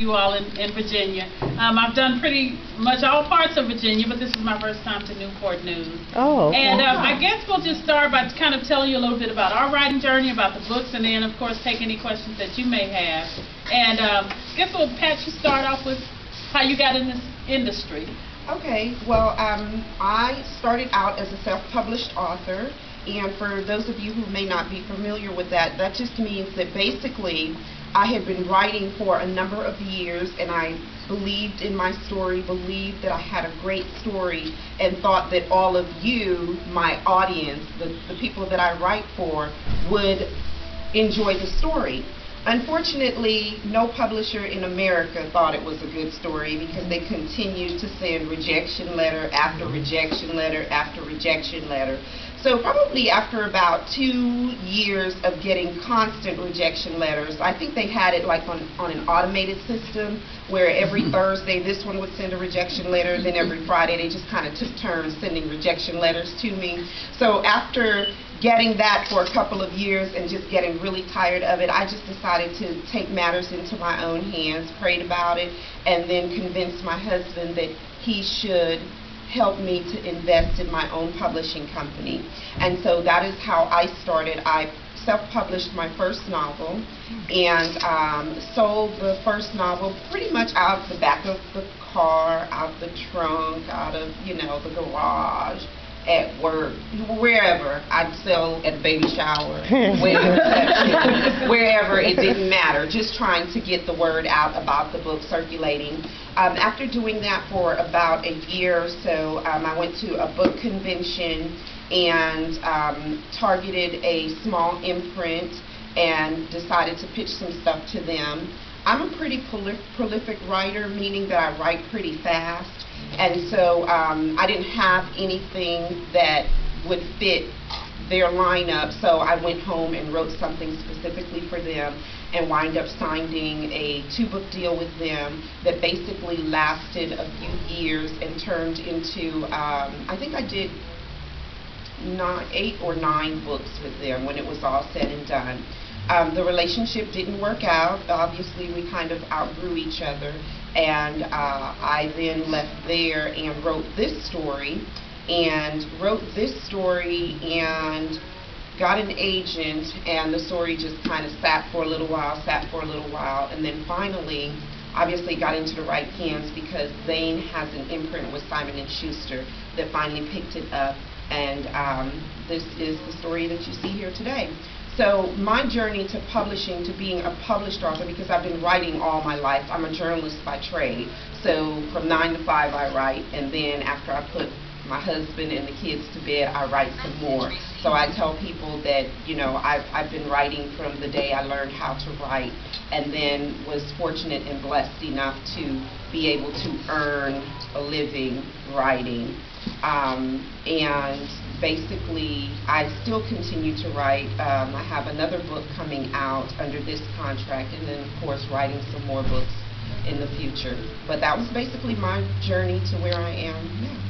you all in, in Virginia. Um, I've done pretty much all parts of Virginia, but this is my first time to Newport News. Oh, okay. And um, I guess we'll just start by kind of telling you a little bit about our writing journey, about the books, and then, of course, take any questions that you may have. And um, I guess we'll, Pat, you start off with how you got in this industry. Okay, well, um, I started out as a self-published author, and for those of you who may not be familiar with that, that just means that basically I had been writing for a number of years, and I believed in my story, believed that I had a great story, and thought that all of you, my audience, the, the people that I write for, would enjoy the story. Unfortunately, no publisher in America thought it was a good story because they continued to send rejection letter after mm-hmm. rejection letter after rejection letter. So probably after about two years of getting constant rejection letters, I think they had it like on, on an automated system where every mm-hmm. Thursday this one would send a rejection letter, then every mm-hmm. Friday they just kind of took turns sending rejection letters to me. So after getting that for a couple of years and just getting really tired of it, I just decided to take matters into my own hands, prayed about it, and then convinced my husband that he should help me to invest in my own publishing company. And so that is how I started. I self-published my first novel and um, sold the first novel pretty much out the back of the car, out the trunk, out of, you know, the garage at work, wherever. I'd sell at a baby shower, wherever, wherever, it didn't matter. Just trying to get the word out about the book circulating. Um, after doing that for about a year or so, um, I went to a book convention and um, targeted a small imprint and decided to pitch some stuff to them. I'm a pretty prolif prolific writer, meaning that I write pretty fast. And so um, I didn't have anything that would fit their lineup, so I went home and wrote something specifically for them and wind up signing a two-book deal with them that basically lasted a few years and turned into, um, I think I did nine, eight or nine books with them when it was all said and done. Um, the relationship didn't work out. Obviously, we kind of outgrew each other. And uh, I then left there and wrote this story. And wrote this story and got an agent. And the story just kind of sat for a little while, sat for a little while. And then finally, obviously got into the right hands because Zane has an imprint with Simon & Schuster that finally picked it up. And um, this is the story that you see here today. So my journey to publishing, to being a published author, because I've been writing all my life. I'm a journalist by trade. So from 9 to 5 I write, and then after I put my husband and the kids to bed, I write some more. So I tell people that, you know, I've, I've been writing from the day I learned how to write, and then was fortunate and blessed enough to be able to earn a living writing. Um, and basically, I still continue to write. Um, I have another book coming out under this contract, and then, of course, writing some more books in the future. But that was basically my journey to where I am now.